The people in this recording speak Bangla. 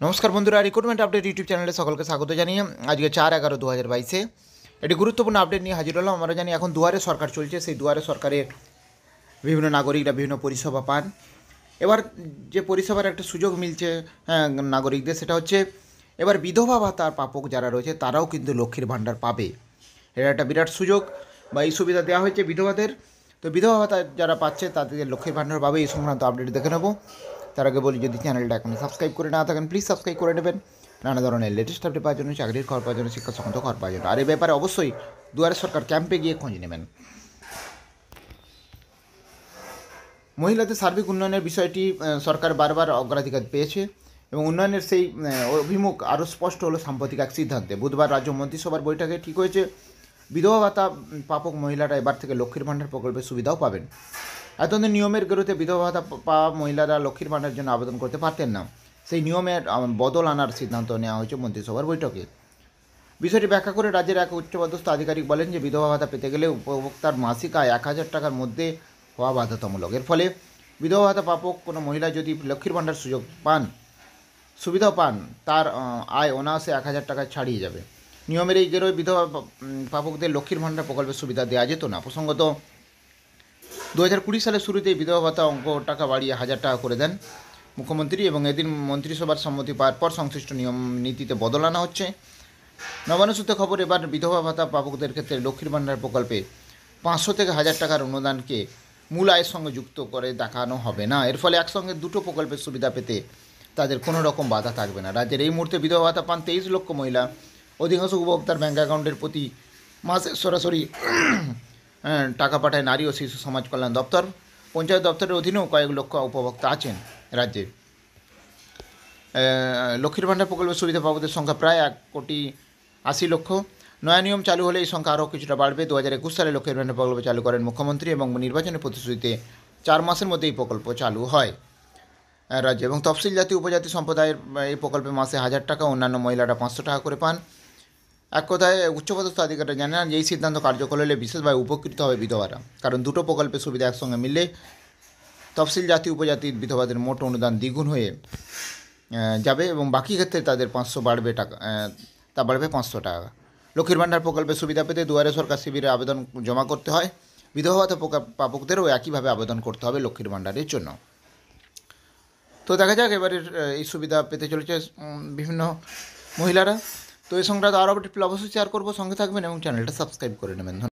নমস্কার বন্ধুরা রিক্রুটমেন্ট আপডেট ইউটিউব চ্যানেলে সকলকে স্বাগত জানিয়ে আজকে চার এগারো দু হাজার বাইশে একটি গুরুত্বপূর্ণ আপডেট নিয়ে হাজির হলাম। আমরা জানি এখন দুয়ারে সরকার চলছে সেই দুয়ারে সরকারের বিভিন্ন নাগরিকরা বিভিন্ন পরিষেবা পান। এবার যে পরিষেবার একটা সুযোগ মিলছে হ্যাঁ, নাগরিকদের সেটা হচ্ছে এবার বিধবা ভাতার প্রাপক যারা রয়েছে তারাও কিন্তু লক্ষ্মীর ভাণ্ডার পাবে। এটা একটা বিরাট সুযোগ বা এই সুবিধা দেওয়া হয়েছে বিধবাদের। তো বিধবা ভাতা যারা পাচ্ছে তাদের লক্ষ্মীর ভাণ্ডার পাবে এই সংক্রান্ত আপডেট দেখে নেব। তার আগে বলি যদি চ্যানেলটা এখন সাবস্ক্রাইব করে না থাকেন প্লিজ সাবস্ক্রাইব করে নেবেন। নানা ধরনের লেটেস্ট আপডেট পাওয়ার জন্য চাকরির খবর পাওয়ার জন্য শিক্ষা সংক্রান্ত খবর পাওয়ার জন্য। আর এই ব্যাপারে অবশ্যই দুয়ারে সরকার ক্যাম্পে গিয়ে খোঁজ নেবেন। মহিলাদের সার্বিক উন্নয়নের বিষয়টি সরকার বারবার অগ্রাধিকার পেয়েছে এবং উন্নয়নের সেই অভিমুখ আরও স্পষ্ট হলো সাম্প্রতিক এক সিদ্ধান্তে। বুধবার রাজ্য মন্ত্রিসভার বৈঠকে ঠিক হয়েছে বিধবা ভাতা উম, প্রাপক মহিলারা এবার থেকে লক্ষ্মীর ভাণ্ডার প্রকল্পের সুবিধাও পাবেন। এতদিন নিয়মের বিরুদ্ধে বিধবা ভাতা পাওয়া মহিলারা লক্ষ্মীর ভাণ্ডার জন্য আবেদন করতে পারতেন না। সেই নিয়মের বদল আনার সিদ্ধান্ত নেওয়া হয়েছে মন্ত্রিসভার বৈঠকে। বিষয়টি ব্যাখ্যা করে রাজ্যের এক উচ্চপদস্থ আধিকারিক বলেন যে বিধবা ভাতা পেতে গেলে উপভোক্তার মাসিক আয় এক হাজার টাকার মধ্যে হওয়া বাধ্যতামূলক। এর ফলে বিধবা ভাতা প্রাপক কোনো মহিলা যদি লক্ষ্মীর ভাণ্ডার সুযোগ পান সুবিধা পান তার আয় অনায়াসে এক হাজার টাকা ছাড়িয়ে যাবে। নিয়মের এই গেরোয় বিধবা পা- উম, প্রাপকদের লক্ষ্মীর ভাণ্ডার প্রকল্পের সুবিধা দেওয়া যেত না। প্রসঙ্গত দু সালের শুরুতেই বিধবা ভাতা অঙ্ক টাকা বাড়িয়ে হাজার টাকা করে দেন মুখ্যমন্ত্রী এবং এদিন মন্ত্রিসভার সম্মতি পাওয়ার পর সংশ্লিষ্ট নিয়ম নীতিতে বদল আনা হচ্ছে। নবান্ন সূত্রে খবর, এবার বিধবা ভাতা প্রাপকদের ক্ষেত্রে লক্ষ্মীর ভাণ্ডার প্রকল্পে পাঁচশো থেকে হাজার টাকার অনুদানকে মূল আয়ের সঙ্গে যুক্ত করে দেখানো হবে না। এর ফলে একসঙ্গে দুটো প্রকল্পের সুবিধা পেতে তাদের কোনো রকম বাধা থাকবে না। রাজ্যের এই মুহূর্তে বিধবা ভাতা পান তেইশ লক্ষ মহিলা। অধিকাংশ উপভোক্তার ব্যাঙ্ক অ্যাকাউন্টের প্রতি মাসে সরাসরি টাকা পাঠায় নারী ও শিশু সমাজ কল্যাণ দপ্তর। পঞ্চায়েত দপ্তরের অধীনেও কয়েক লক্ষ উপভোক্তা আছেন রাজ্যে। লক্ষ্মীর ভাণ্ডার প্রকল্পের সুবিধা পাবদের সংখ্যা প্রায় এক কোটি আশি লক্ষ। নয়া নিয়ম চালু হলে এই সংখ্যা আরও কিছুটা বাড়বে। দু হাজার একুশ সালে লক্ষ্মীর ভাণ্ডার প্রকল্প চালু করেন মুখ্যমন্ত্রী এবং নির্বাচনের প্রতিশ্রুতিতে চার মাসের মধ্যে এই প্রকল্প চালু হয়। রাজ্যে এবং তফসিল জাতি উপজাতি সম্প্রদায়ের এই প্রকল্পে মাসে হাজার টাকা, অন্যান্য মহিলারা পাঁচশো টাকা করে পান। এক কথায় উচ্চপদস্থ আধিকারিকরা জানান এই সিদ্ধান্ত কার্যকর হলে বিশেষভাবে উপকৃত হবে বিধবারা। কারণ দুটো প্রকল্পের সুবিধা একসঙ্গে মিললে তফসিল জাতি, উপজাতির বিধবাদের মোট অনুদান দ্বিগুণ হয়ে যাবে এবং বাকি ক্ষেত্রে তাদের পাঁচশো বাড়বে টাকা তা বাড়বে পাঁচশো টাকা। লক্ষ্মীর ভাণ্ডার প্রকল্পের সুবিধা পেতে দুয়ারে সরকার শিবিরে আবেদন জমা করতে হয়। বিধবা প্রাপকদেরও একইভাবে আবেদন করতে হবে লক্ষ্মীর ভাণ্ডারের জন্য। তো দেখা যাক, এবারের এই সুবিধা পেতে চলেছে বিভিন্ন মহিলারা। তো এই সংক্রান্ত আরও আপডেট অবশ্যই শেয়ার করব, সঙ্গে থাকবেন এবং চ্যানেলটা সাবস্ক্রাইব করে নেবেন।